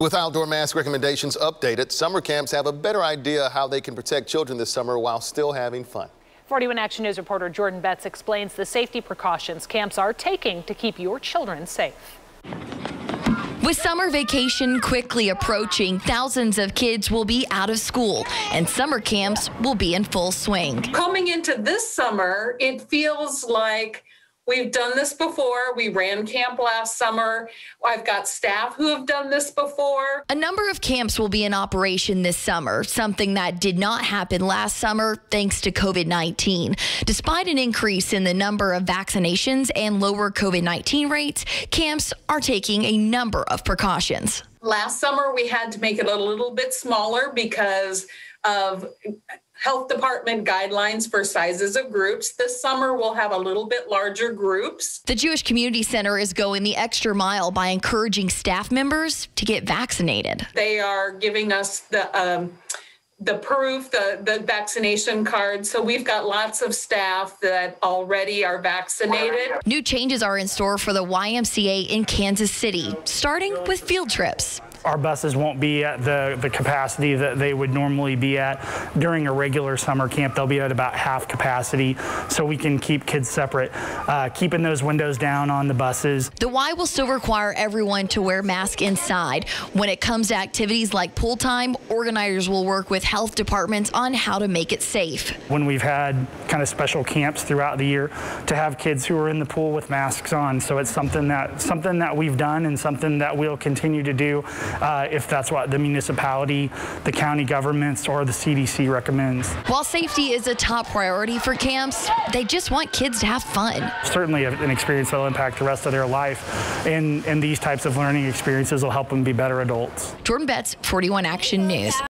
With outdoor mask recommendations updated, summer camps have a better idea how they can protect children this summer while still having fun. 41 Action News reporter Jordan Betts explains the safety precautions camps are taking to keep your children safe. With summer vacation quickly approaching, thousands of kids will be out of school and summer camps will be in full swing. Coming into this summer, it feels like We've done this before. We ran camp last summer. I've got staff who have done this before. A number of camps will be in operation this summer, something that did not happen last summer thanks to COVID 19. Despite an increase in the number of vaccinations and lower COVID 19 rates, camps are taking a number of precautions. Last summer, we had to make it a little bit smaller because of health department guidelines for sizes of groups. This summer, we'll have a little bit larger groups. The Jewish Community Center is going the extra mile by encouraging staff members to get vaccinated. They are giving us the um, the proof, the, the vaccination card. So we've got lots of staff that already are vaccinated. New changes are in store for the YMCA in Kansas City, starting with field trips our buses won't be at the, the capacity that they would normally be at during a regular summer camp. They'll be at about half capacity so we can keep kids separate, uh, keeping those windows down on the buses. The Y will still require everyone to wear masks inside. When it comes to activities like pool time, organizers will work with health departments on how to make it safe. When we've had kind of special camps throughout the year to have kids who are in the pool with masks on. So it's something that something that we've done and something that we'll continue to do uh, if that's what the municipality, the county governments, or the CDC recommends. While safety is a top priority for camps, they just want kids to have fun. Certainly an experience that will impact the rest of their life, and, and these types of learning experiences will help them be better adults. Jordan Betts, 41 Action News.